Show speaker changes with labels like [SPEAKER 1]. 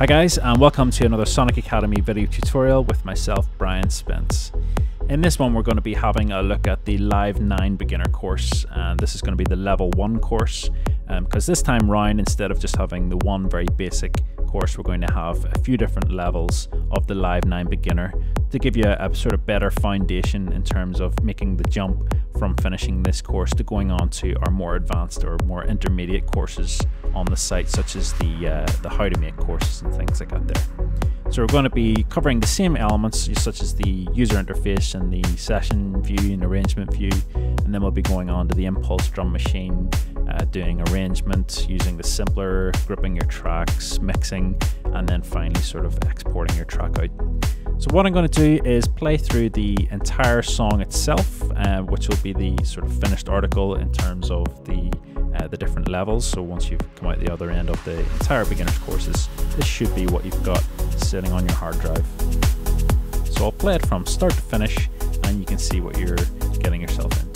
[SPEAKER 1] Hi guys and welcome to another Sonic Academy video tutorial with myself Brian Spence. In this one we're going to be having a look at the Live 9 beginner course and this is going to be the level 1 course because um, this time round instead of just having the one very basic course we're going to have a few different levels of the Live 9 beginner to give you a, a sort of better foundation in terms of making the jump from finishing this course to going on to our more advanced or more intermediate courses on the site, such as the uh, the how to make courses and things like that. There. So we're going to be covering the same elements, such as the user interface and the session view and arrangement view, and then we'll be going on to the impulse drum machine, uh, doing arrangement, using the simpler, grouping your tracks, mixing, and then finally sort of exporting your track out. So what I'm going to do is play through the entire song itself, uh, which will be the sort of finished article in terms of the uh, the different levels. So once you've come out the other end of the entire beginner's courses, this should be what you've got sitting on your hard drive. So I'll play it from start to finish and you can see what you're getting yourself in.